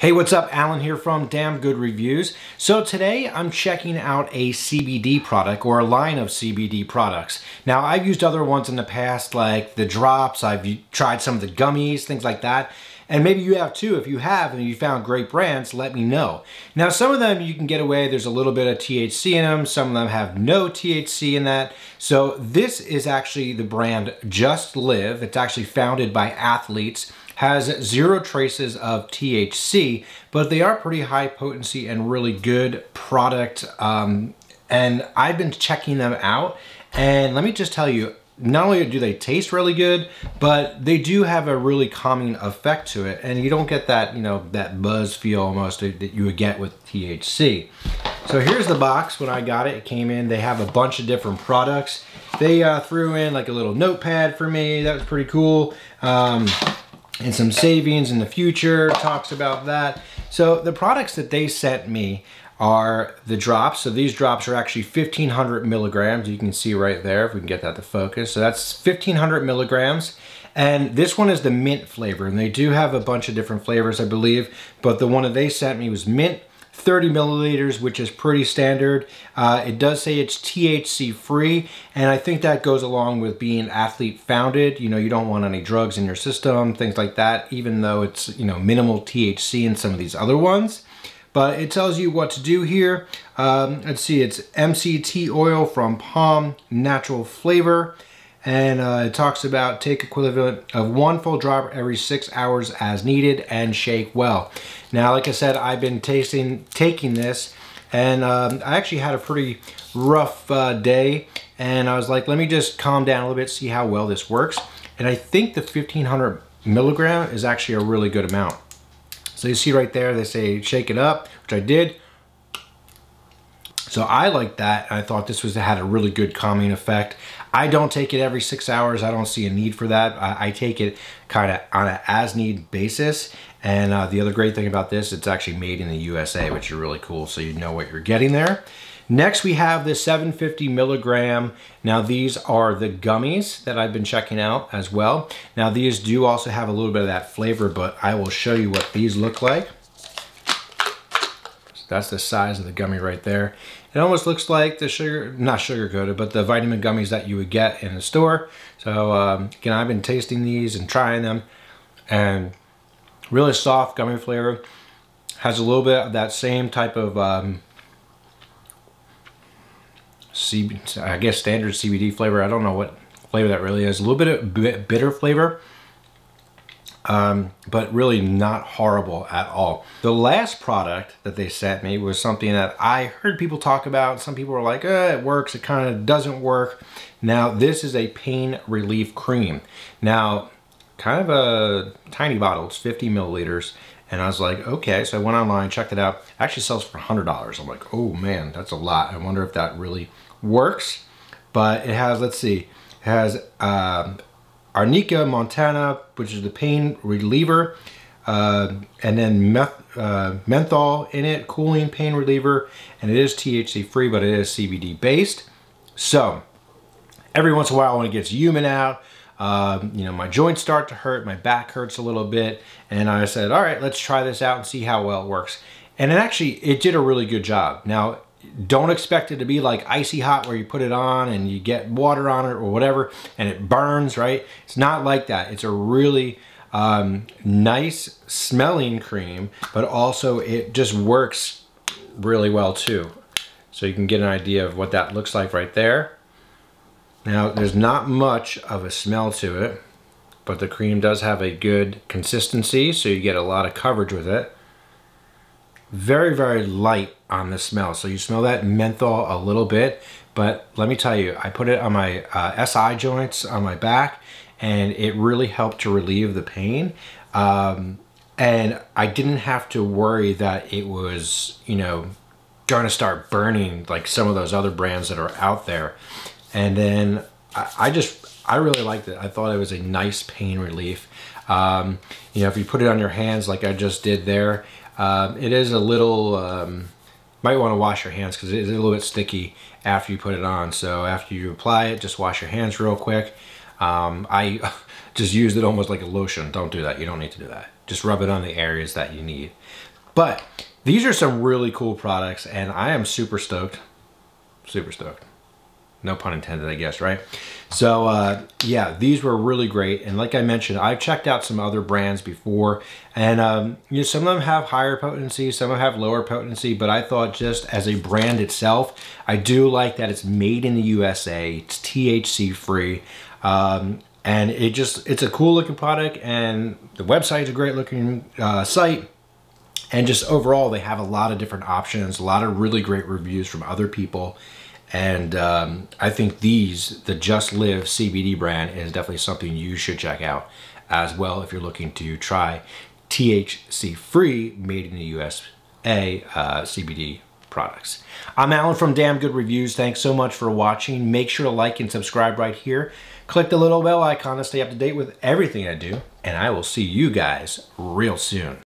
Hey, what's up? Alan here from Damn Good Reviews. So today I'm checking out a CBD product or a line of CBD products. Now I've used other ones in the past like the drops, I've tried some of the gummies, things like that. And maybe you have too. If you have and you found great brands, let me know. Now some of them you can get away, there's a little bit of THC in them, some of them have no THC in that. So this is actually the brand Just Live. It's actually founded by athletes has zero traces of THC, but they are pretty high potency and really good product. Um, and I've been checking them out. And let me just tell you, not only do they taste really good, but they do have a really calming effect to it. And you don't get that, you know, that buzz feel almost that you would get with THC. So here's the box when I got it. It came in, they have a bunch of different products. They uh, threw in like a little notepad for me. That was pretty cool. Um, and some savings in the future, talks about that. So the products that they sent me are the drops. So these drops are actually 1500 milligrams. You can see right there if we can get that to focus. So that's 1500 milligrams. And this one is the mint flavor. And they do have a bunch of different flavors, I believe. But the one that they sent me was mint 30 milliliters, which is pretty standard. Uh, it does say it's THC free, and I think that goes along with being athlete founded. You know, you don't want any drugs in your system, things like that, even though it's, you know, minimal THC in some of these other ones. But it tells you what to do here. Um, let's see, it's MCT oil from Palm Natural Flavor and uh, it talks about take equivalent of one full drop every six hours as needed and shake well. Now, like I said, I've been tasting, taking this and um, I actually had a pretty rough uh, day and I was like, let me just calm down a little bit, see how well this works. And I think the 1500 milligram is actually a really good amount. So you see right there, they say shake it up, which I did. So I like that. I thought this was had a really good calming effect. I don't take it every six hours. I don't see a need for that. I, I take it kind of on an as need basis. And uh, the other great thing about this, it's actually made in the USA, which is really cool. So you know what you're getting there. Next, we have the 750 milligram. Now, these are the gummies that I've been checking out as well. Now, these do also have a little bit of that flavor, but I will show you what these look like. So That's the size of the gummy right there. It almost looks like the sugar, not sugar coated, but the vitamin gummies that you would get in the store. So um, again, I've been tasting these and trying them and really soft gummy flavor. Has a little bit of that same type of um, I guess standard CBD flavor. I don't know what flavor that really is. A little bit of bitter flavor um, but really not horrible at all. The last product that they sent me was something that I heard people talk about. Some people were like, eh, it works, it kind of doesn't work. Now, this is a pain relief cream. Now, kind of a tiny bottle, it's 50 milliliters. And I was like, okay, so I went online, checked it out. It actually sells for $100. I'm like, oh man, that's a lot. I wonder if that really works. But it has, let's see, it has um, Arnica montana, which is the pain reliever, uh, and then meth, uh, menthol in it, cooling pain reliever, and it is THC free, but it is CBD based. So every once in a while when it gets humid out, um, you know, my joints start to hurt, my back hurts a little bit, and I said, all right, let's try this out and see how well it works. And it actually, it did a really good job. Now, don't expect it to be like icy hot where you put it on and you get water on it or whatever and it burns, right? It's not like that. It's a really um, nice smelling cream, but also it just works really well too. So you can get an idea of what that looks like right there. Now, there's not much of a smell to it, but the cream does have a good consistency, so you get a lot of coverage with it very, very light on the smell. So you smell that menthol a little bit, but let me tell you, I put it on my uh, SI joints on my back and it really helped to relieve the pain. Um, and I didn't have to worry that it was, you know, going to start burning like some of those other brands that are out there. And then I, I just, I really liked it. I thought it was a nice pain relief. Um, you know, if you put it on your hands like I just did there, um, it is a little, um, might want to wash your hands because it is a little bit sticky after you put it on. So after you apply it, just wash your hands real quick. Um, I just used it almost like a lotion. Don't do that. You don't need to do that. just rub it on the areas that you need. But these are some really cool products and I am super stoked. Super stoked. No pun intended, I guess, right? So uh, yeah, these were really great. And like I mentioned, I've checked out some other brands before and um, you know, some of them have higher potency, some of them have lower potency, but I thought just as a brand itself, I do like that it's made in the USA, it's THC free. Um, and it just, it's a cool looking product and the website is a great looking uh, site. And just overall, they have a lot of different options, a lot of really great reviews from other people. And um, I think these, the Just Live CBD brand is definitely something you should check out as well if you're looking to try THC-free, made in the USA uh, CBD products. I'm Alan from Damn Good Reviews. Thanks so much for watching. Make sure to like and subscribe right here. Click the little bell icon to stay up to date with everything I do. And I will see you guys real soon.